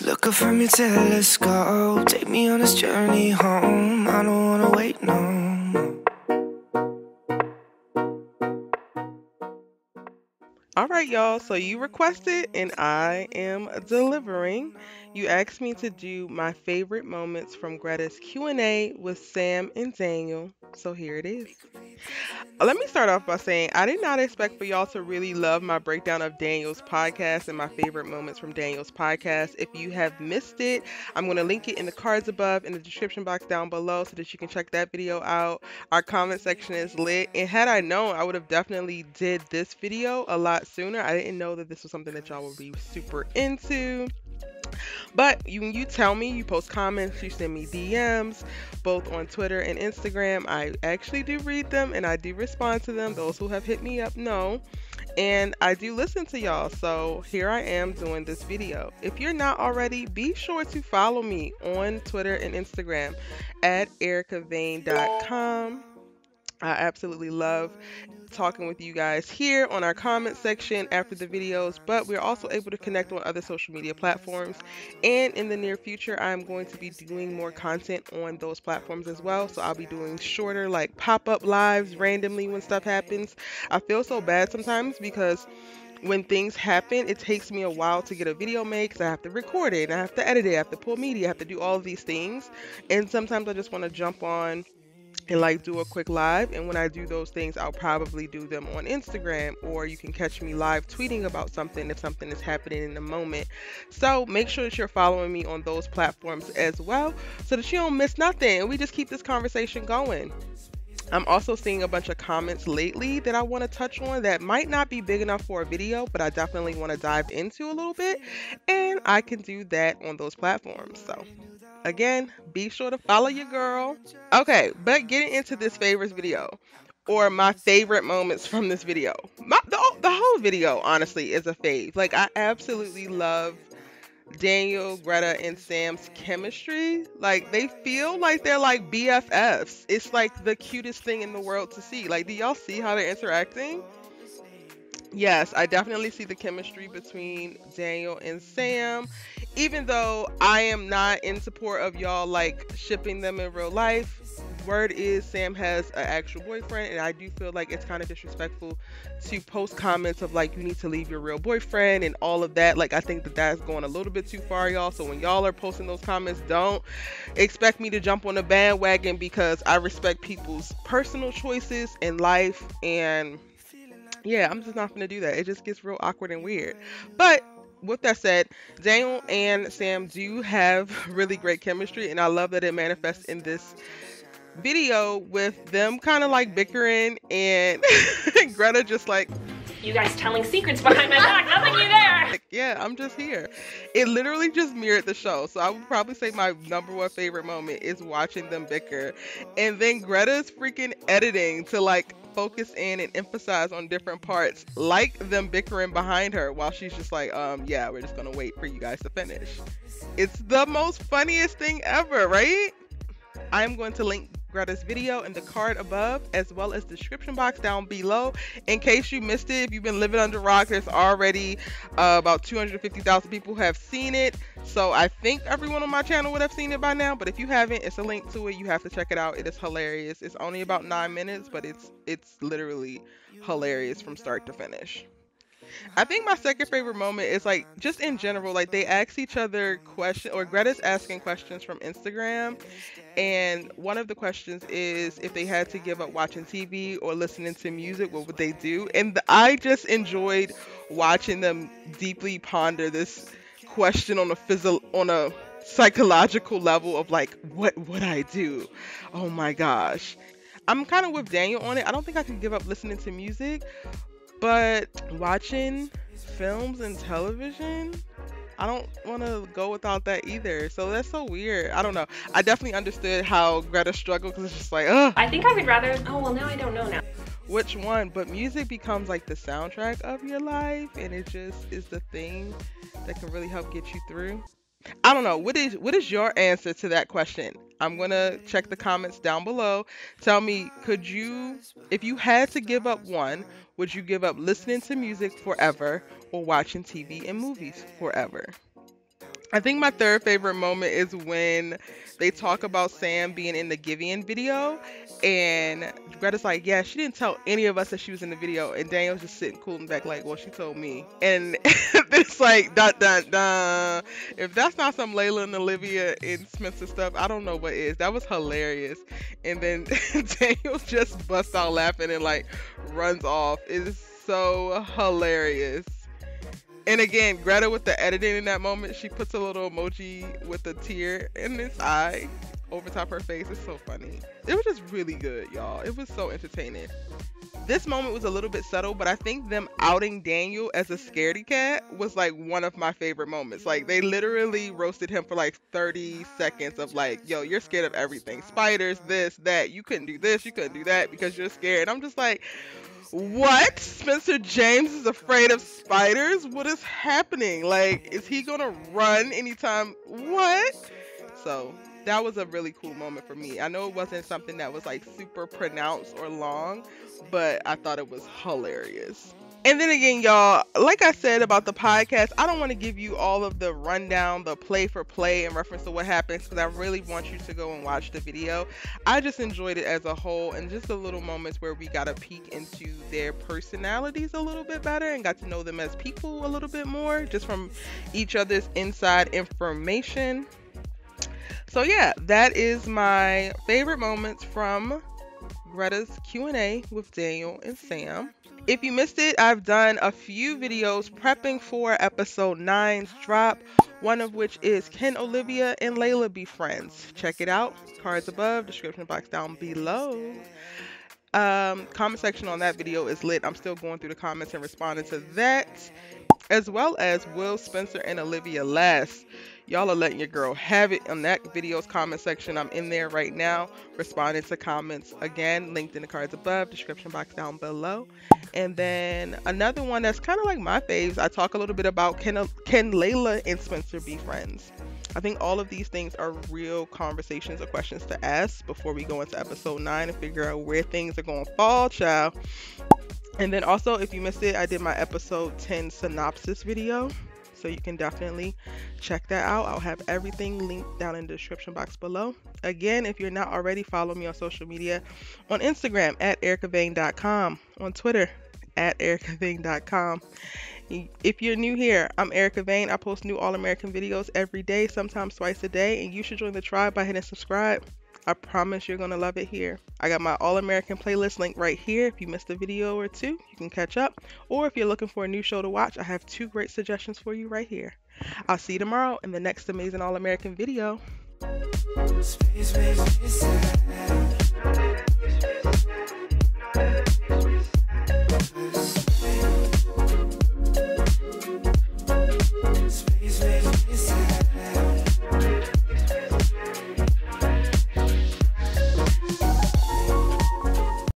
Look up from your telescope, take me on this journey home. I don't wanna wait no right, y'all. So you requested, and I am delivering. You asked me to do my favorite moments from Greta's Q&A with Sam and Daniel. So here it is. Let me start off by saying I did not expect for y'all to really love my breakdown of Daniel's podcast and my favorite moments from Daniel's podcast. If you have missed it, I'm going to link it in the cards above in the description box down below so that you can check that video out. Our comment section is lit, and had I known, I would have definitely did this video a lot sooner. I didn't know that this was something that y'all would be super into. But you you tell me, you post comments, you send me DMs, both on Twitter and Instagram. I actually do read them and I do respond to them. Those who have hit me up know. And I do listen to y'all. So here I am doing this video. If you're not already, be sure to follow me on Twitter and Instagram at ericavain.com. I absolutely love talking with you guys here on our comment section after the videos, but we're also able to connect on other social media platforms. And in the near future, I'm going to be doing more content on those platforms as well. So I'll be doing shorter, like pop up lives randomly when stuff happens. I feel so bad sometimes because when things happen, it takes me a while to get a video made because I have to record it, and I have to edit it, I have to pull media, I have to do all these things. And sometimes I just want to jump on and like do a quick live. And when I do those things, I'll probably do them on Instagram or you can catch me live tweeting about something if something is happening in the moment. So make sure that you're following me on those platforms as well so that you don't miss nothing. And we just keep this conversation going. I'm also seeing a bunch of comments lately that I want to touch on that might not be big enough for a video, but I definitely want to dive into a little bit. And I can do that on those platforms. So Again, be sure to follow your girl. Okay, but getting into this favorites video or my favorite moments from this video. My, the, the whole video, honestly, is a fave. Like, I absolutely love Daniel, Greta, and Sam's chemistry. Like, they feel like they're like BFFs. It's like the cutest thing in the world to see. Like, do y'all see how they're interacting? Yes, I definitely see the chemistry between Daniel and Sam even though I am not in support of y'all like shipping them in real life, word is Sam has an actual boyfriend, and I do feel like it's kind of disrespectful to post comments of like you need to leave your real boyfriend and all of that. Like I think that that's going a little bit too far, y'all. So when y'all are posting those comments, don't expect me to jump on the bandwagon because I respect people's personal choices in life and yeah, I'm just not gonna do that. It just gets real awkward and weird. But with that said, Daniel and Sam do have really great chemistry, and I love that it manifests in this video with them kind of like bickering and Greta just like you guys telling secrets behind my back. Nothing you there. Like, yeah, I'm just here. It literally just mirrored the show. So I would probably say my number one favorite moment is watching them bicker. And then Greta's freaking editing to like focus in and emphasize on different parts, like them bickering behind her while she's just like, um, yeah, we're just gonna wait for you guys to finish. It's the most funniest thing ever, right? I'm going to link Greta's video in the card above as well as description box down below. In case you missed it if you've been living under rock there's already uh, about 250,000 people have seen it. So I think everyone on my channel would have seen it by now but if you haven't it's a link to it. You have to check it out. It is hilarious. It's only about nine minutes but it's it's literally hilarious from start to finish I think my second favorite moment is like just in general, like they ask each other questions, or Greta's asking questions from Instagram, and one of the questions is if they had to give up watching TV or listening to music, what would they do? And I just enjoyed watching them deeply ponder this question on a physical, on a psychological level of like, what would I do? Oh my gosh. I'm kind of with Daniel on it. I don't think I could give up listening to music, but watching films and television, I don't want to go without that either. So that's so weird. I don't know. I definitely understood how Greta struggled because it's just like, ugh. I think I would rather. Oh well, now I don't know now. Which one? But music becomes like the soundtrack of your life, and it just is the thing that can really help get you through. I don't know. What is what is your answer to that question? I'm gonna check the comments down below. Tell me, could you, if you had to give up one, would you give up listening to music forever or watching TV and movies forever? I think my third favorite moment is when they talk about Sam being in the Giveon video, and Greta's like, "Yeah, she didn't tell any of us that she was in the video," and Daniel's just sitting cool back, like, "Well, she told me." And it's like, dun dun dun. If that's not some Layla and Olivia and Spencer stuff, I don't know what is. That was hilarious. And then Daniel just busts out laughing and like runs off. It is so hilarious. And again, Greta with the editing in that moment, she puts a little emoji with a tear in his eye over top her face. It's so funny. It was just really good, y'all. It was so entertaining. This moment was a little bit subtle, but I think them outing Daniel as a scaredy cat was like one of my favorite moments. Like they literally roasted him for like 30 seconds of like, yo, you're scared of everything. Spiders, this, that. You couldn't do this, you couldn't do that because you're scared. I'm just like, what? Spencer James is afraid of spiders? What is happening? Like, is he gonna run anytime? What? So that was a really cool moment for me. I know it wasn't something that was like super pronounced or long, but I thought it was hilarious. And then again, y'all, like I said about the podcast, I don't want to give you all of the rundown, the play for play in reference to what happens because I really want you to go and watch the video. I just enjoyed it as a whole and just the little moments where we got a peek into their personalities a little bit better and got to know them as people a little bit more just from each other's inside information. So yeah, that is my favorite moments from Greta's Q&A with Daniel and Sam. If you missed it, I've done a few videos prepping for episode 9's drop, one of which is Can Olivia and Layla be friends? Check it out. Cards above, description box down below. Um, comment section on that video is lit. I'm still going through the comments and responding to that, as well as Will Spencer and Olivia last. Y'all are letting your girl have it on that video's comment section. I'm in there right now responding to comments again, linked in the cards above, description box down below. And then another one that's kind of like my faves, I talk a little bit about can, can Layla and Spencer be friends? I think all of these things are real conversations or questions to ask before we go into episode 9 and figure out where things are going to fall, child. And then also, if you missed it, I did my episode 10 synopsis video so you can definitely check that out. I'll have everything linked down in the description box below. Again, if you're not already, follow me on social media on Instagram at ericavain.com, on Twitter at ericavain.com. If you're new here, I'm Erica Vain. I post new All American videos every day, sometimes twice a day, and you should join the tribe by hitting subscribe. I promise you're going to love it here. I got my All American playlist link right here. If you missed a video or two, you can catch up. Or if you're looking for a new show to watch, I have two great suggestions for you right here. I'll see you tomorrow in the next amazing All American video. Space